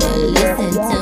listen